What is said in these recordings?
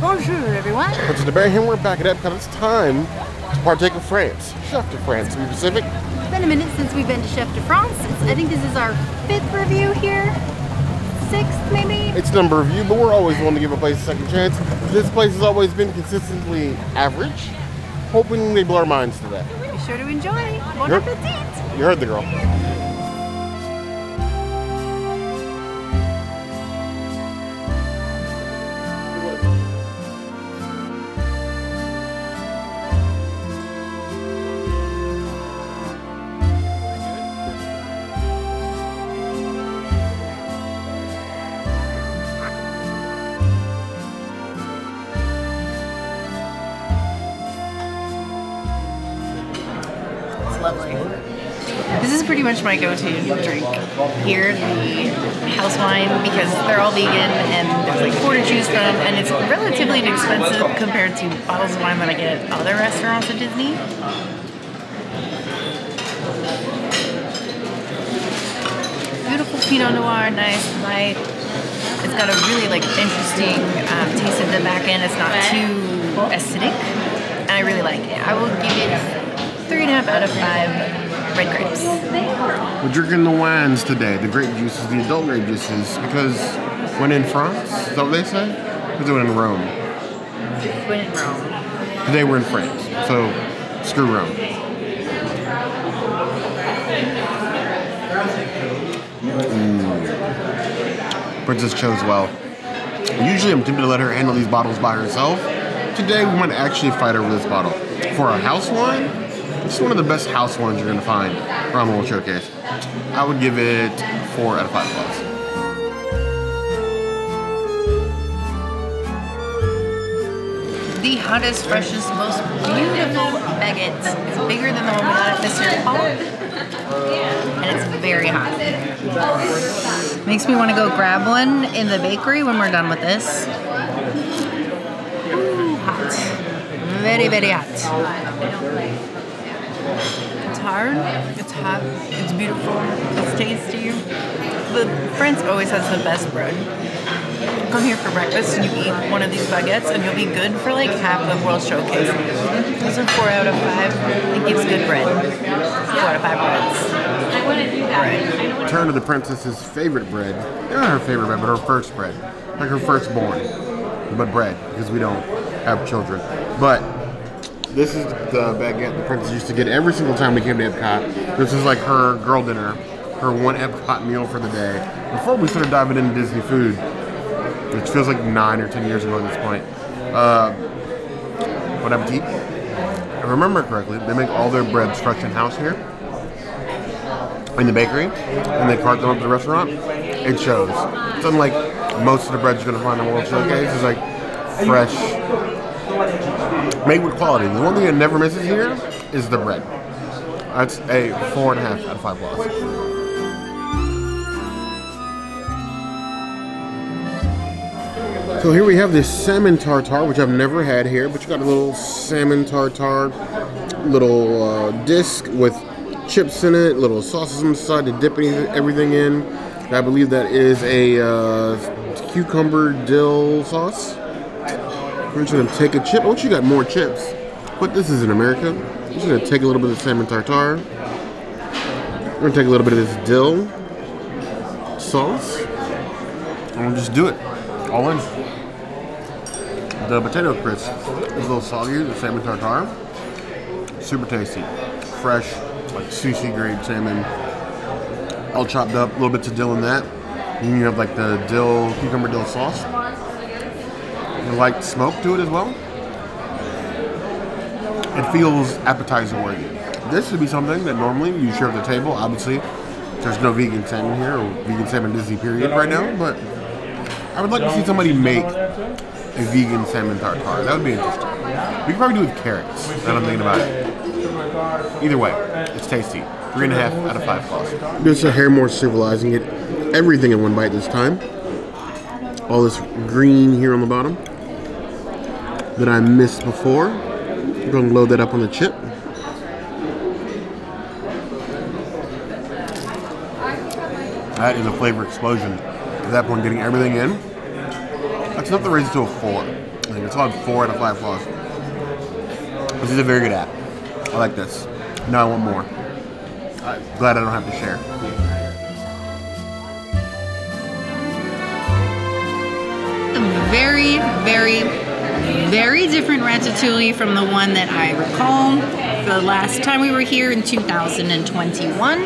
Bonjour, everyone. But to the Bear here, we're back at Epcot. It's time to partake of France. Chef de France, to be specific. It's been a minute since we've been to Chef de France. It's, I think this is our fifth review here. Sixth, maybe? It's number of review, but we're always willing to give a place a second chance. This place has always been consistently average. Hoping they blow our minds today. Be sure to enjoy. Bon appetit. You heard the girl. Is pretty much my go-to drink here, the house wine, because they're all vegan and there's like four to choose from, and it's relatively inexpensive compared to bottles of wine that I get at other restaurants at Disney. Beautiful Pinot Noir, nice, light. It's got a really like interesting um, taste at the back end. It's not too acidic, and I really like it. I will give it three and a half out of five red grapes. We're drinking the wines today, the grape juices, the adult grape juices, because when in France, is that what they say? We're doing in Rome. When in Rome. Today we're in France, so screw Rome. Mm. Princess chose well. Usually I'm tempted to let her handle these bottles by herself. Today we might actually fight over this bottle. For a house wine, it's one of the best house ones you're gonna find the World Showcase. I would give it four out of five plus. The hottest, freshest, most beautiful baguette. It's bigger than the one we got at Mr. Paul. And it's very hot. Makes me want to go grab one in the bakery when we're done with this. Ooh, hot. Very, very hot. It's hard, it's hot, it's beautiful, it's tasty. The France always has the best bread. Come here for breakfast and you eat one of these baguettes and you'll be good for like half of World Showcase. Those are four out of five. It gives good bread. Four out of five breads. Bread. Turn to the princess's favorite bread. Not her favorite bread, but her first bread. Like her firstborn. But bread, because we don't have children. But this is the baguette the princess used to get every single time we came to Epcot. This is like her girl dinner, her one Epcot meal for the day. Before we started diving into Disney food, which feels like nine or ten years ago at this point. Uh, bon appetit. If I remember correctly, they make all their breads fresh in house here in the bakery, and they cart them up to the restaurant. It shows. It's unlike most of the breads you're gonna find in World Showcase. It's like fresh, made with quality. The one thing that never misses here is the bread. That's a four and a half out of five plus. So here we have this salmon tartare, which I've never had here, but you got a little salmon tartare, little uh, disc with chips in it, little sauces on the side to dip everything in. I believe that is a uh, cucumber dill sauce. We're just gonna take a chip. Oh, you got more chips, but this is in America. We're just gonna take a little bit of salmon tartare. We're gonna take a little bit of this dill sauce, and we'll just do it all in. The potato crisp is a little soggy, the salmon tartare. Super tasty. Fresh, like sushi grade salmon. All chopped up, a little bit of dill in that. And you have like the dill, cucumber dill sauce. The light smoke to it as well. It feels appetizer worthy. This would be something that normally you share at the table. Obviously, there's no vegan salmon here, or vegan salmon Disney period right now, but I would like to see somebody make a vegan salmon tartare. That would be interesting. We could probably do it with carrots. That I'm thinking about it. Either way, it's tasty. Three and a half out of five plus. Just a hair more civilizing it. Everything in one bite this time. All this green here on the bottom that I missed before. I'm going to load that up on the chip. That is a flavor explosion. At that point, getting everything in, that's enough to raise it to a four. I think it's on four out of five flaws. This is a very good app. I like this. Now I want more. I'm glad I don't have to share. Very, very, very different ratatouille from the one that I recall the last time we were here in 2021.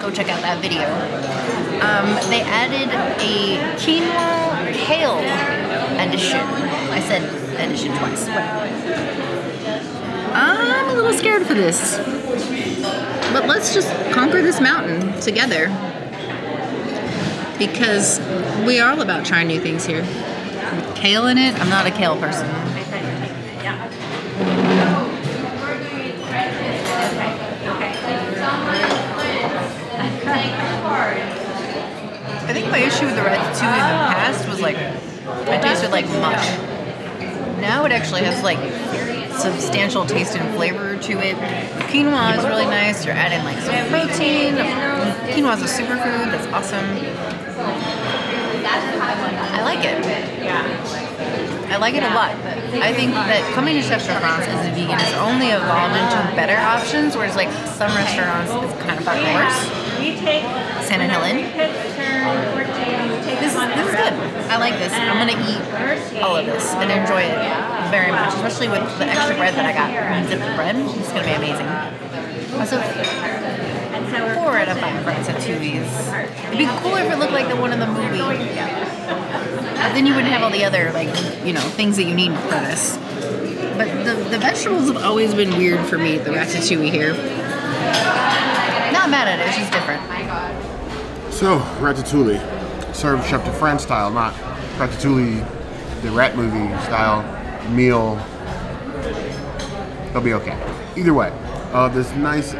Go check out that video. Um, they added a quinoa kale edition. I said edition twice. I'm a little scared for this. But let's just conquer this mountain together. Because we are all about trying new things here. Kale in it, I'm not a kale person. I think my issue with the ratatouille in the ah. past was like, it tasted like mush. Now it actually has like substantial taste and flavor to it. Quinoa is really nice. You're adding like some protein. Quinoa is a superfood. That's awesome. I like it. I like it a lot. I think that coming to Chef's Restaurants as a vegan has only evolved into better options, whereas like some restaurants it's kind of horse. Sam and Helen. This is, this is good. I like this. I'm gonna eat all of this and enjoy it very much, especially with the extra bread that I got. Dip the bread. It's gonna be amazing. Also, four out of five ratatouilles. It'd be cooler if it looked like the one in the movie. But then you wouldn't have all the other like you know things that you need for this. But the, the vegetables have always been weird for me. The ratatouille here. Not mad at it. It's just different. So, Ratatouille. Served Chef de France style, not Ratatouille, the rat movie style meal. They'll be okay. Either way, uh, this nice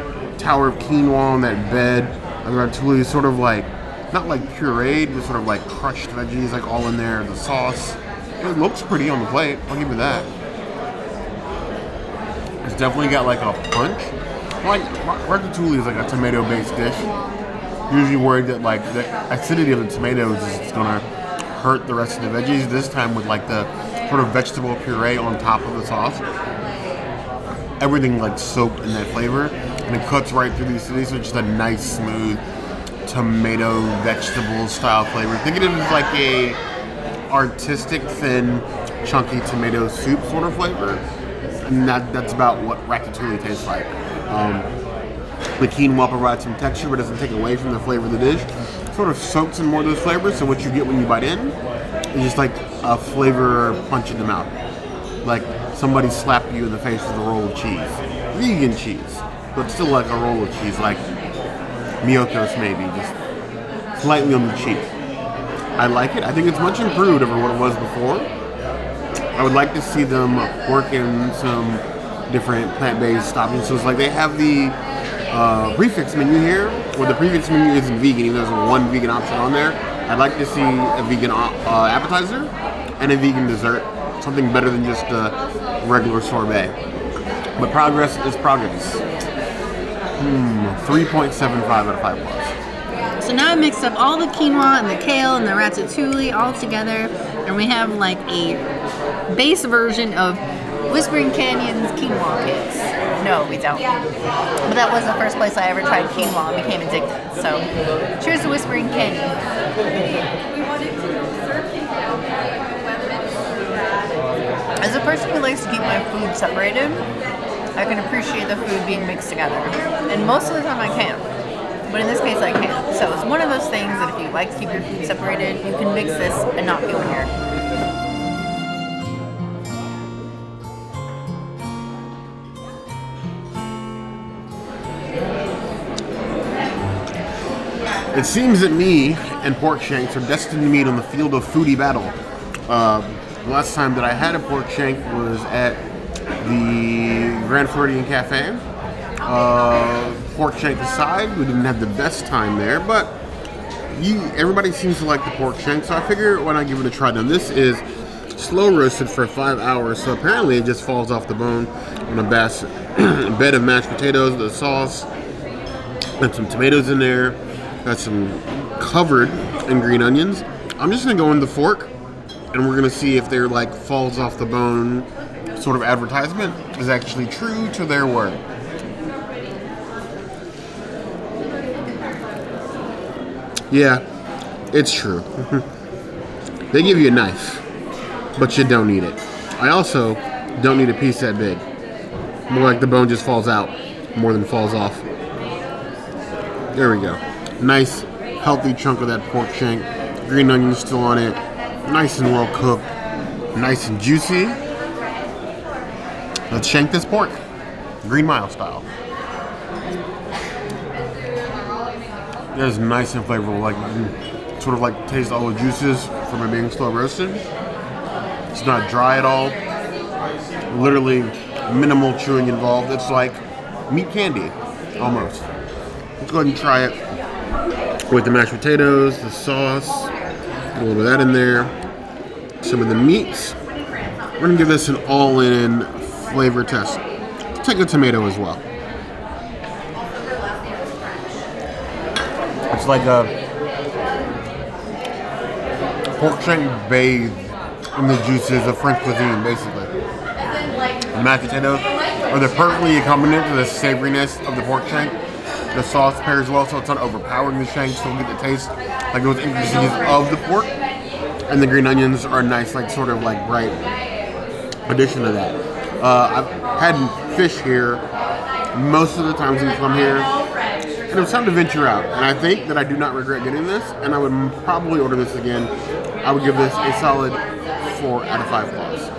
tower of quinoa on that bed. The ratatouille sort of like, not like pureed, but sort of like crushed veggies, like all in there. The sauce. It looks pretty on the plate. I'll give you that. It's definitely got like a punch. Like ratatouille is like a tomato-based dish. Usually worried that like the acidity of the tomatoes is gonna hurt the rest of the veggies. This time with like the sort of vegetable puree on top of the sauce, everything like soaked in that flavor, and it cuts right through these. So it's just a nice, smooth tomato vegetable style flavor. Think of it as like a artistic, thin, chunky tomato soup sort of flavor, and that that's about what ratatouille tastes like. Um, the quinoa provides some texture, but doesn't take away from the flavor of the dish. Sort of soaks in more of those flavors, so what you get when you bite in is just like a flavor punch in the mouth. Like somebody slapped you in the face with a roll of cheese. Vegan cheese, but still like a roll of cheese, like Miyoko's maybe, just slightly on the cheek. I like it. I think it's much improved over what it was before. I would like to see them work in some different plant-based toppings. So it's like they have the uh, prix fixe menu here, where the prix fixe menu isn't vegan, even there's one vegan option on there. I'd like to see a vegan uh, appetizer and a vegan dessert, something better than just a regular sorbet. But progress is progress. Hmm, 3.75 out of 5 plus. So now I mixed up all the quinoa and the kale and the ratatouille all together, and we have like a base version of Whispering Canyon's quinoa cakes. No, we don't. But that was the first place I ever tried quinoa and became addicted. So, cheers to Whispering Canyon. As a person who likes to keep my food separated, I can appreciate the food being mixed together. And most of the time I can't, But in this case I can't. So it's one of those things that if you like to keep your food separated, you can mix this and not feel weird. It seems that me and pork shanks are destined to meet on the field of foodie battle. Uh, the last time that I had a pork shank was at the Grand Floridian Cafe. Uh, pork shank aside, we didn't have the best time there, but you, everybody seems to like the pork shank, so I figure why not give it a try. Now this is slow roasted for five hours, so apparently it just falls off the bone on a bed of mashed potatoes, the sauce, and some tomatoes in there. Got some covered in green onions. I'm just gonna go in the fork and we're gonna see if their like falls off the bone sort of advertisement is actually true to their word. Yeah, it's true. they give you a knife, but you don't need it. I also don't need a piece that big. More like the bone just falls out more than falls off. There we go. Nice, healthy chunk of that pork shank. Green onion still on it. Nice and well cooked. Nice and juicy. Let's shank this pork. Green Mile style. It is nice and flavorful, like you sort of like taste all the juices from it being slow roasted. It's not dry at all. Literally minimal chewing involved. It's like meat candy, almost. Let's go ahead and try it with the mashed potatoes, the sauce, a little of that in there, some of the meats. We're gonna give this an all-in flavor test. Take a tomato as well. Like a pork shank bathed in the juices of French cuisine, basically. The mashed potatoes are the perfectly accompaniment to the savoriness of the pork shank. The sauce pairs well, so it's not overpowering the shank, still get the taste like those intricacies of the pork. And the green onions are a nice, like sort of like bright addition to that. Uh, I've had fish here most of the times we come here, and it was time to venture out. And I think that I do not regret getting this, and I would probably order this again. I would give this a solid four out of five claws.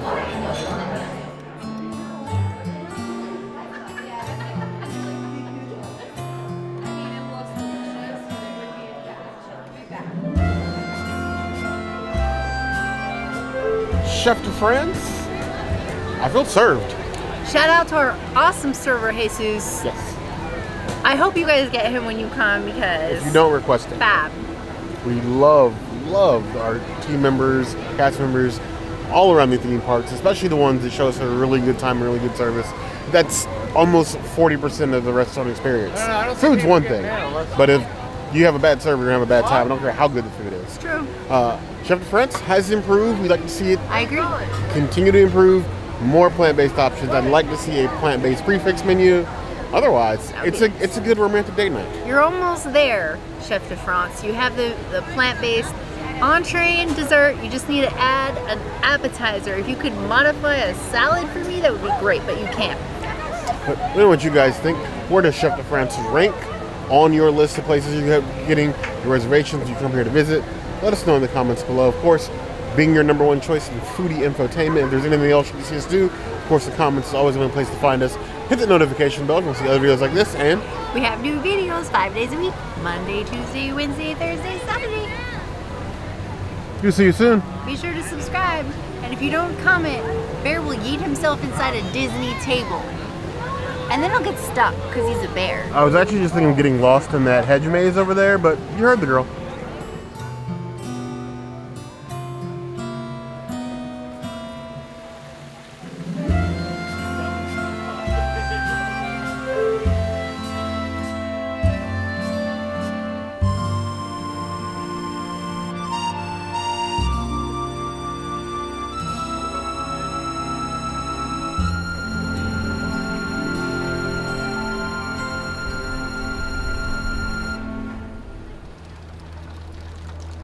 Chef de France, I feel served. Shout out to our awesome server, Jesus. Yes. I hope you guys get him when you come because If you don't request it. fab. We love, love our team members, cast members, all around the theme parks, especially the ones that show us a really good time, and really good service. That's almost 40% of the restaurant experience. Food's one thing, but if you have a bad server, you're gonna have a bad time. I don't care how good the food is. True. Uh, Chef de France has improved. We'd like to see it I agree. continue to improve. More plant-based options. I'd like to see a plant-based prix fixe menu. Otherwise, it's a it's a good romantic date night. You're almost there, Chef de France. You have the, the plant-based entree and dessert. You just need to add an appetizer. If you could modify a salad for me, that would be great, but you can't. But I know what you guys think. Where does Chef de France rank on your list of places you're getting your reservations? You come here to visit. Let us know in the comments below. Of course, being your number one choice in foodie infotainment. If there's anything else you can see us do, of course, the comments is always a good place to find us. Hit the notification bell if you want to see other videos like this. And We have new videos five days a week. Monday, Tuesday, Wednesday, Thursday, Saturday. we'll see you soon. Be sure to subscribe. And if you don't comment, Bear will yeet himself inside a Disney table. And then he'll get stuck because he's a bear. I was actually just thinking of getting lost in that hedge maze over there, but you heard the girl.